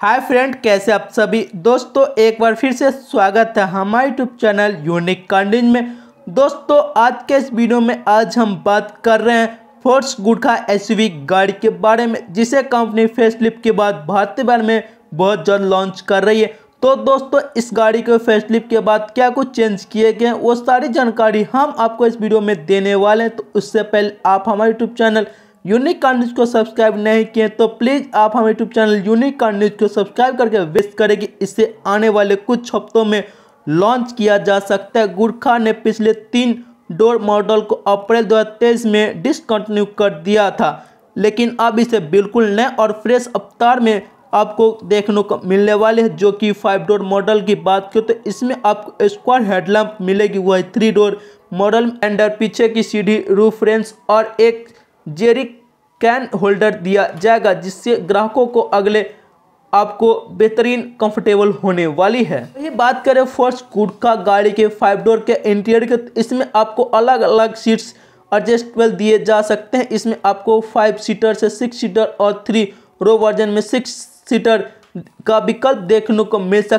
Hi friend, कैसे आप सभी? दोस्तों, एक बार फिर से स्वागत है हमारे यूट्यूब चैनल यूनिक कंडिन में। दोस्तों, आज के इस वीडियो में आज हम बात कर रहे हैं फोर्स गुड़खा एस गाड़ी के बारे में, जिसे कंपनी फेसलिप के बाद भारतीय बार में बहुत जल्द लॉन्च कर रही है। तो दोस्तों, इस गाड़ी के फेसलिप के बाद क्या कुछ चेंज किए गए वो सारी जानकारी हम आपको इस वीडियो में देने वाले हैं। तो उससे पहले आप हमारे YouTube channel unique car news को सब्सक्राइब नहीं किए तो प्लीज़ आप हमारे YouTube channel unique car news को सब्सक्राइब करके विश करेंगे इससे आने वाले कुछ हफ्तों में लॉन्च किया जा सकता है। गुरखा ने पिछले तीन डोर मॉडल को अप्रैल 2023 में डिसकंटिन्यू कर दिया था, लेकिन अब इसे बिल्कुल नए और फ्रेश अवतार में आपको देखने को मिलने वाले हैं, जो कि फाइव डोर मॉडल की बात करें तो इसमें आपको स्क्वाड हेडलैम्प मिलेगी। वह थ्री डोर मॉडल एंडर पीछे की सीढ़ी रूफ रेंस और एक जेरी कैन होल्डर दिया जाएगा, जिससे ग्राहकों को अगले आपको बेहतरीन कंफर्टेबल होने वाली है। ये बात करें फोर्स गुड का, गाड़ी के फाइव डोर के इंटीरियर के तो इसमें आपको अलग अलग सीट्स एडजस्टेबल दिए जा सकते हैं। इसमें आपको फाइव सीटर से सिक्स सीटर और थ्री रो वर्जन में सिक्स सीटर का विकल्प देखने को मिल सकता